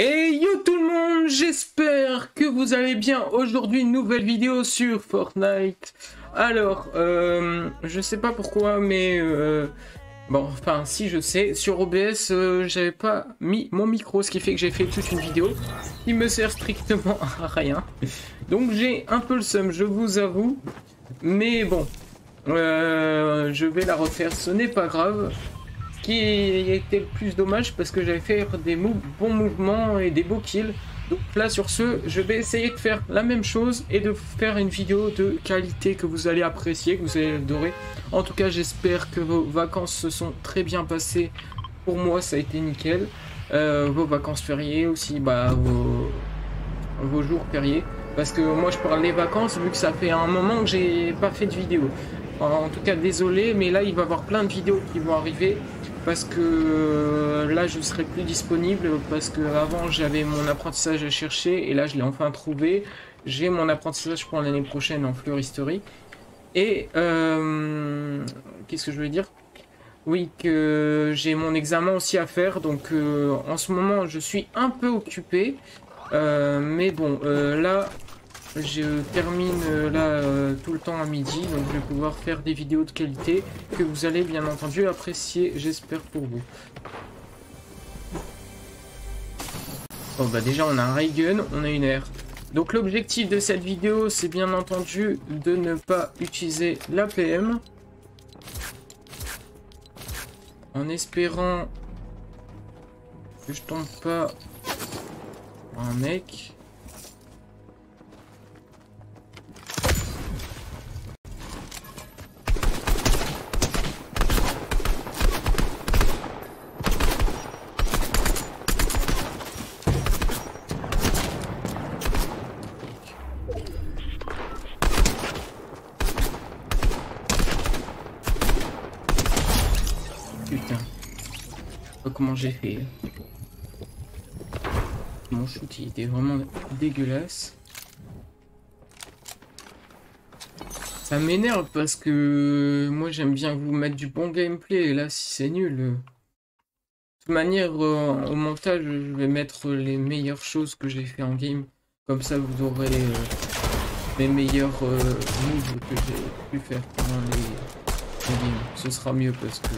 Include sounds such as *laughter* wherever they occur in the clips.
Et yo tout le monde, j'espère que vous allez bien. Aujourd'hui, une nouvelle vidéo sur Fortnite. Alors, euh, je sais pas pourquoi, mais euh, bon, enfin, si je sais, sur OBS, euh, j'avais pas mis mon micro, ce qui fait que j'ai fait toute une vidéo qui me sert strictement *laughs* à rien. Donc, j'ai un peu le seum, je vous avoue. Mais bon, euh, je vais la refaire, ce n'est pas grave qui était le plus dommage parce que j'avais fait des bons mouvements et des beaux kills. Donc là sur ce, je vais essayer de faire la même chose et de faire une vidéo de qualité que vous allez apprécier, que vous allez adorer. En tout cas, j'espère que vos vacances se sont très bien passées. Pour moi, ça a été nickel. Euh, vos vacances fériées aussi, bah, vos, vos jours fériés. Parce que moi, je parle des vacances vu que ça fait un moment que j'ai pas fait de vidéo. En tout cas, désolé, mais là, il va y avoir plein de vidéos qui vont arriver parce que euh, là je serai plus disponible parce que avant j'avais mon apprentissage à chercher et là je l'ai enfin trouvé. J'ai mon apprentissage pour l'année prochaine en fleuristerie. Et euh, qu'est-ce que je veux dire? Oui, que j'ai mon examen aussi à faire. Donc euh, en ce moment je suis un peu occupé. mais bon, là je termine euh, là euh, tout le temps à midi, donc je vais pouvoir faire des vidéos de qualité que vous allez bien entendu apprécier, j'espère pour vous. Bon bah déjà on a un ray gun, on a une air. Donc l'objectif de cette vidéo c'est bien entendu de ne pas utiliser l'APM. En espérant que je tombe pas un mec. J'ai fait. Mon shoot il était vraiment dégueulasse. Ça m'énerve parce que moi j'aime bien vous mettre du bon gameplay et là si c'est nul. De toute manière euh, au montage je vais mettre les meilleures choses que j'ai fait en game. Comme ça vous aurez euh, les meilleurs euh, moves que j'ai pu faire pendant les games. Ce sera mieux parce que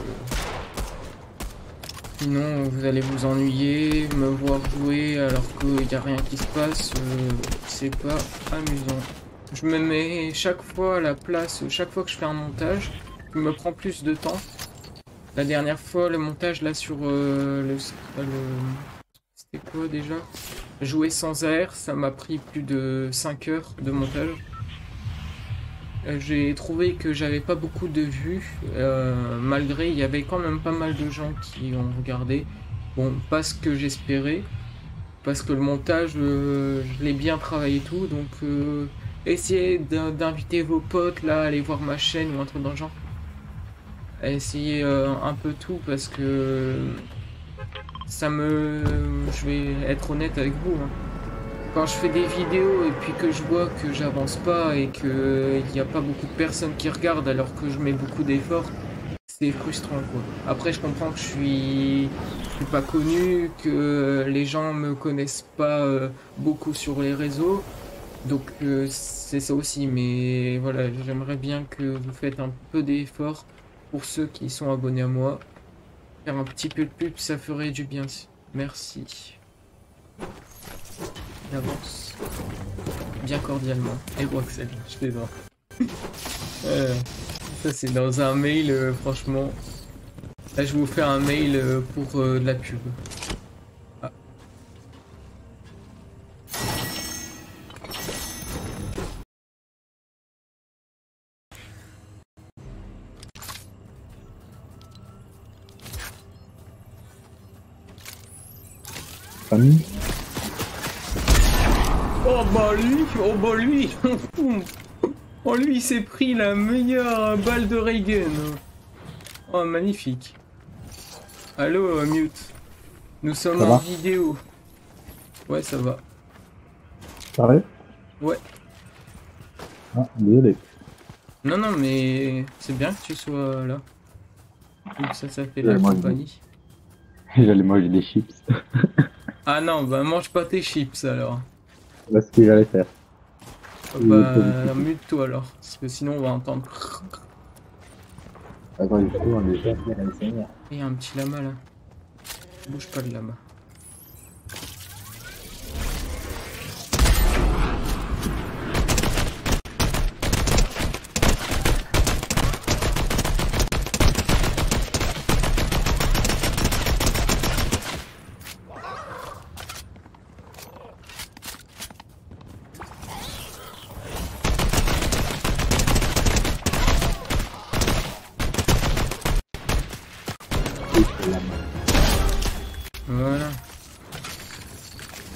Sinon, vous allez vous ennuyer, me voir jouer alors qu'il n'y a rien qui se passe. Euh, c'est pas amusant. Je me mets chaque fois à la place, chaque fois que je fais un montage, il me prend plus de temps. La dernière fois, le montage là sur euh, le... C'était quoi déjà? Jouer sans air, ça m'a pris plus de 5 heures de montage. Euh, j'ai trouvé que j'avais pas beaucoup de vues, euh, malgré il y avait quand même pas mal de gens qui ont regardé. Bon, pas ce que j'espérais, parce que le montage, euh, je l'ai bien travaillé tout, donc essayez d'inviter vos potes là, aller voir ma chaîne ou un truc dans le genre. Essayez un peu tout parce que ça me... Je vais être honnête avec vous. Hein quand je fais des vidéos et puis que je vois que j'avance pas et qu'il n'y a pas beaucoup de personnes qui regardent alors que je mets beaucoup d'efforts, c'est frustrant quoi. Après je comprends que je suis, suis pas connu, que les gens me connaissent pas euh, beaucoup sur les réseaux. Donc euh, c'est ça aussi, mais voilà, j'aimerais bien que vous faites un peu d'efforts pour ceux qui sont abonnés à moi. Faire un petit peu de pub, ça ferait du bien. Merci d'avance. Bien cordialement. Et Roxelle, je voir. *laughs* euh, ça c'est dans un mail, euh, franchement. Là je vais vous faire un mail euh, pour euh, de la pub. Ah. Famille bah lui, oh bah lui, oh lui il s'est pris la meilleure balle de Reagan. Oh magnifique. Allo euh, mute. Nous sommes en vidéo. Ouais ça va. Pareil Ouais. Ah, désolé. Non non mais c'est bien que tu sois là. ça ça fait la compagnie. *laughs* J'allais manger des chips. *laughs* Ah non, bah mange pas tes chips alors. C'est ce que j'allais faire. Oui, Bah oui. mute-toi alors, parce que sinon on va entendre. Attends, justement, on est déjà a un petit lama là. Bouge pas le lama.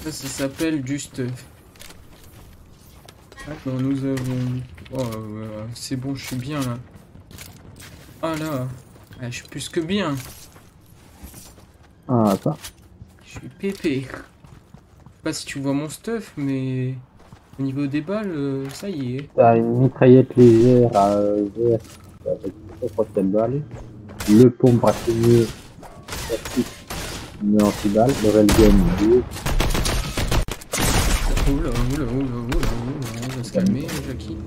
Ça, ça s'appelle du stuff. Maintenant, nous avons... Oh, euh, c'est bon, je suis bien là. Ah là, Ah, je suis plus que bien. Ah, ça. Je suis pépé. Je sais pas si tu vois mon stuff, mais au niveau des balles, euh, ça y est. T'as une mitraillette légère à euh, vert avec 3 balles. Le pompe bracelet classique mais anti-balle. Le railgun bleu. Oula, oula, oula, oula, oula, on va se calmer, Jackie.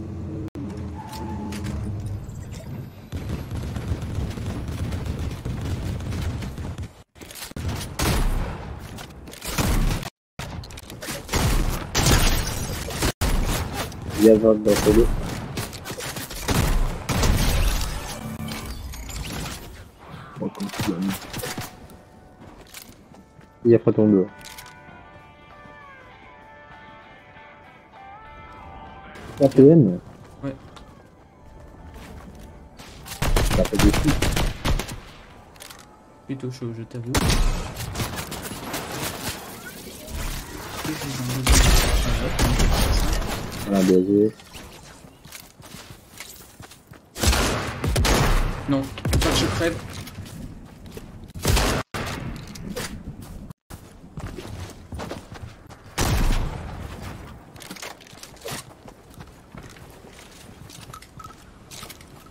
Il y a 20 dans le. Il y a pas ton dos. APN Ouais. Ça fait des coups. Plutôt chaud, je t'avoue. Et je vous en veux- Ah, hop, On a BG. Non, faut pas que je crève.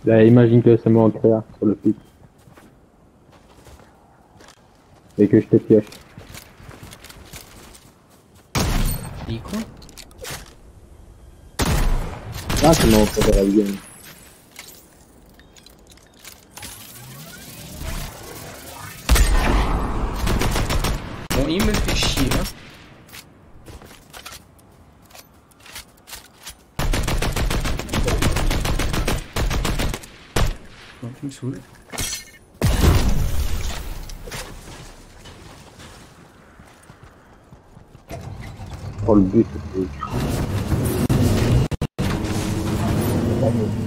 Là, imagine que c'est moi en créa sur le pic. Et que je te pioche. Il est con. Ah, c'est moi en de railgun. Bon, il me fait chier là. Bon, tu me saoules.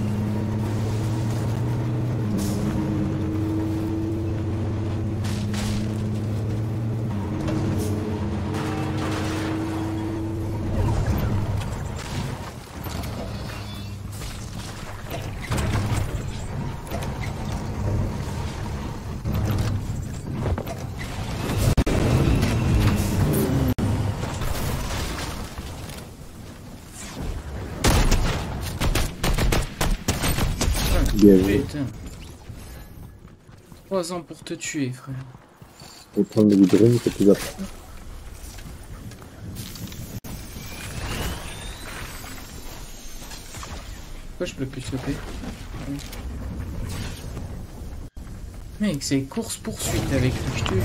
Bien joué. Putain. 3 ans pour te tuer, frère. Faut prendre le green, c'est plus important. Pourquoi je peux plus choper Mec, c'est course-poursuite avec lui, je te jure.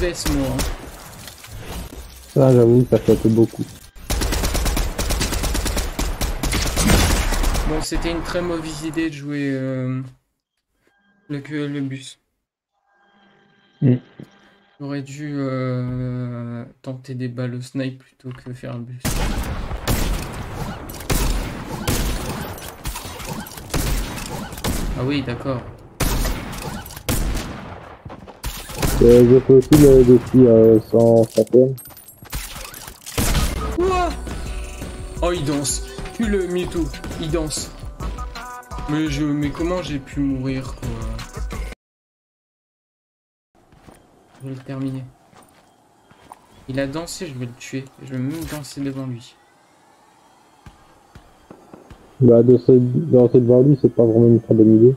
moi. Hein. Ça ah, j'avoue, ça fait beaucoup. Bon, c'était une très mauvaise idée de jouer euh, le QL le bus. Mm. J'aurais dû euh, tenter des balles au snipe plutôt que faire un bus. Ah oui, d'accord. Euh, J'ai fait aussi le défi euh, sans. Quoi Oh, il danse. Tue le Mewtwo. Il danse. Mais je, mais comment j'ai pu mourir, quoi? Je vais le terminer. Il a dansé, je vais le tuer. Je vais même danser devant lui. Bah, danser devant lui, c'est pas vraiment une très bonne idée.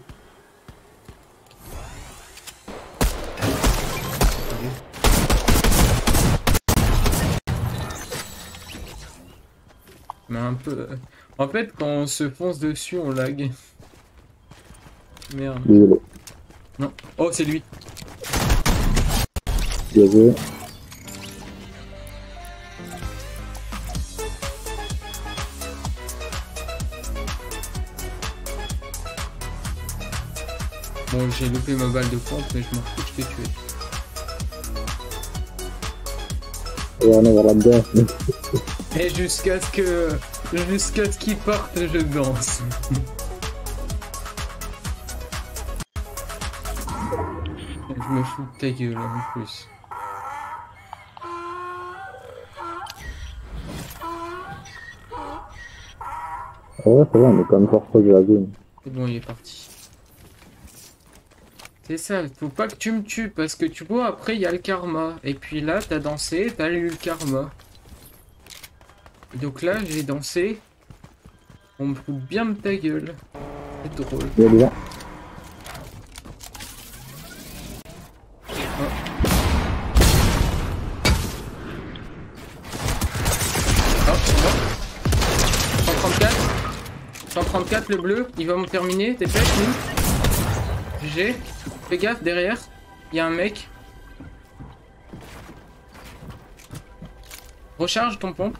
Un peu... En fait, quand on se fonce dessus, on lag. Merde. Désolé. Non. Oh, c'est lui. Bien joué. Bon, j'ai loupé ma balle de pompe, mais je m'en fous, je t'ai tué. On est là-dedans. *laughs* Et jusqu'à ce que... Jusqu'à ce qu'il parte, je danse. je me fous de ta gueule en plus. Ouais, c'est vrai, on est quand même fort proche de la zone. C'est bon, il est parti. C'est ça, faut pas que tu me tues parce que tu vois, après il y a le karma. Et puis là, t'as dansé, t'as eu le karma. Donc là, j'ai dansé. On me fout bien de ta gueule. C'est drôle. Il y a des gens. Hop, hop. 134. 134 le bleu, il va me terminer, t'es prêt nous GG. Fais gaffe derrière. Il y a un mec. Recharge ton pompe.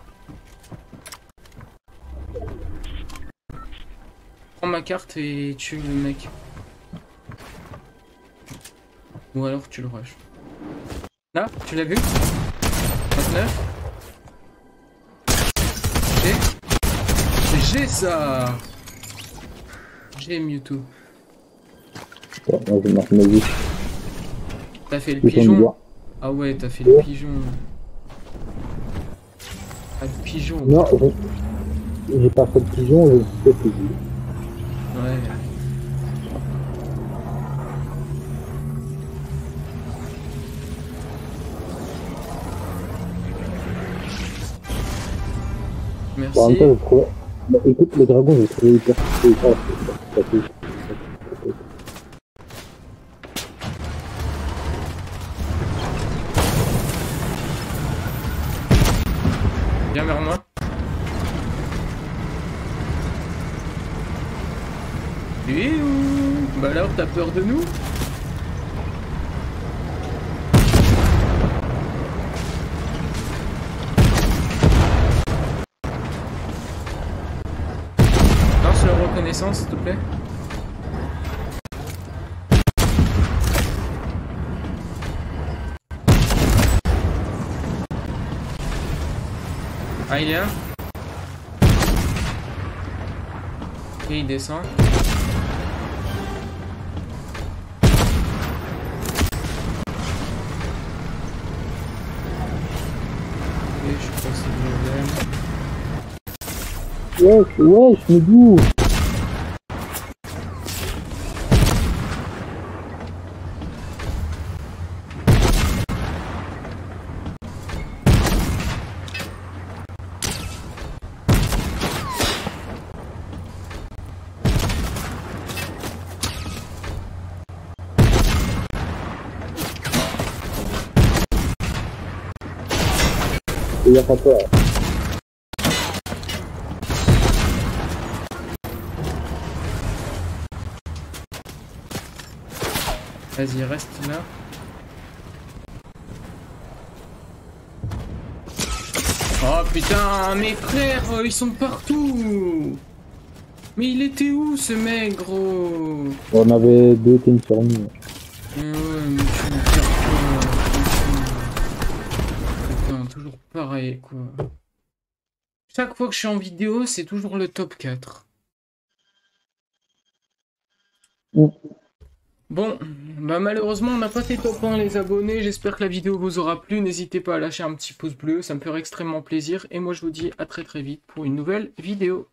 Ma carte et tue le mec. Ou alors tu le rush. Là, tu l'as vu? 29. J'ai... J'ai ça J'ai Mewtwo. Ouais, moi, je marque ma vie. T'as fait le pigeon. Ah ouais, t'as fait le pigeon. Ah, le pigeon. Non, j'ai pas fait de pigeon, j'ai fait de pigeon. Ouais. Merci. Bon, en même temps, je. Bah, écoute, le dragon, j'ai trouvé hyper hyper- hyper- hyper- Viens vers moi. Et où Bah alors, t'as peur de nous Lance le reconnaissance, s'il te plaît. Ah, il est là Ok, il descend. C'est le level. Wesh, wesh, mais Vas-y, reste là. Oh putain, mes frères, euh, ils sont partout Mais il était où ce mec, gros? On avait deux teams sur nous. Mais ouais, mais tu me quoi Putain, toujours pareil, quoi. Chaque fois que je suis en vidéo, c'est toujours le top 4. Mm. Bon, bah malheureusement on n'a pas fait top 1 les abonnés, j'espère que la vidéo vous aura plu, n'hésitez pas à lâcher un petit pouce bleu, ça me ferait extrêmement plaisir, et moi je vous dis à très très vite pour une nouvelle vidéo.